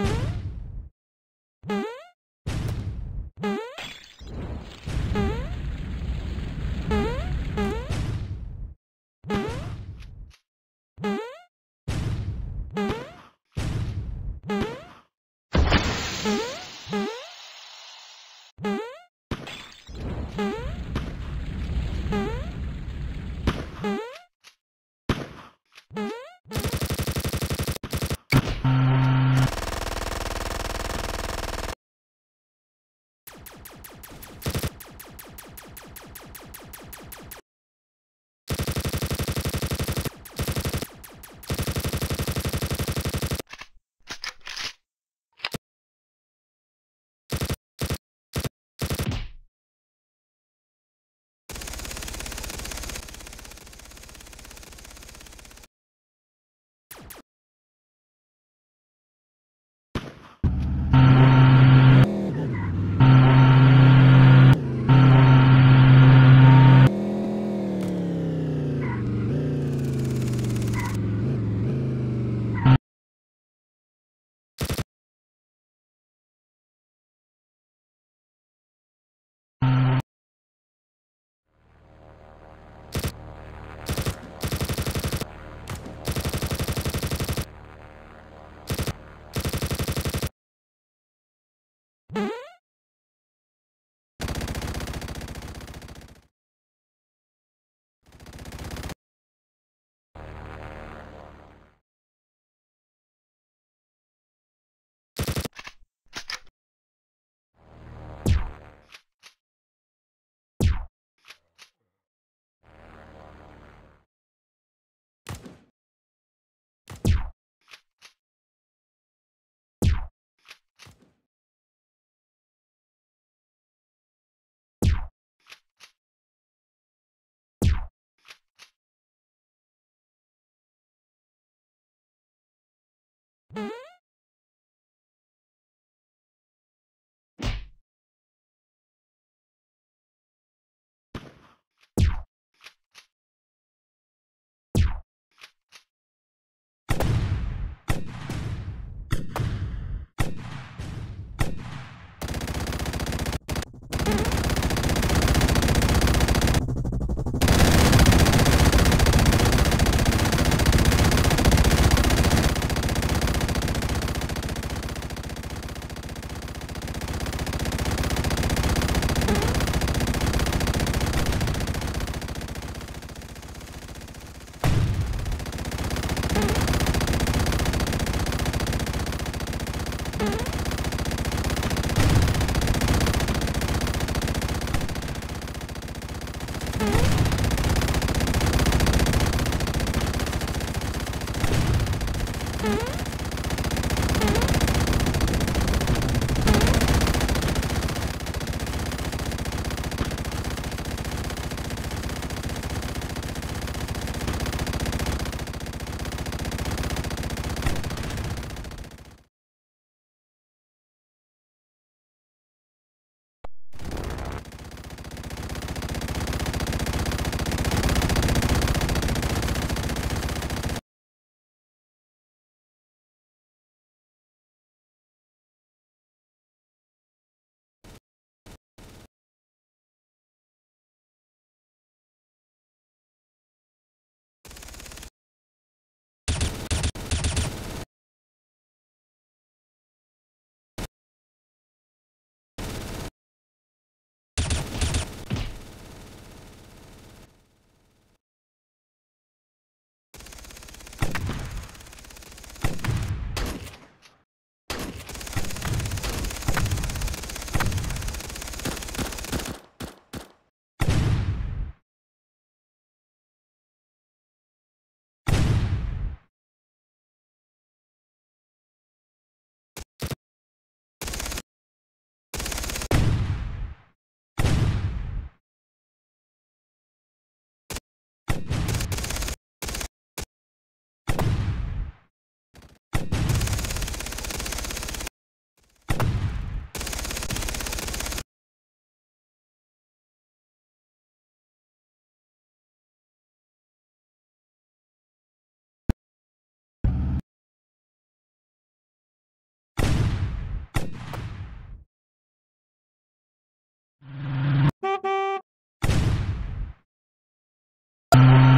Mm-hmm. You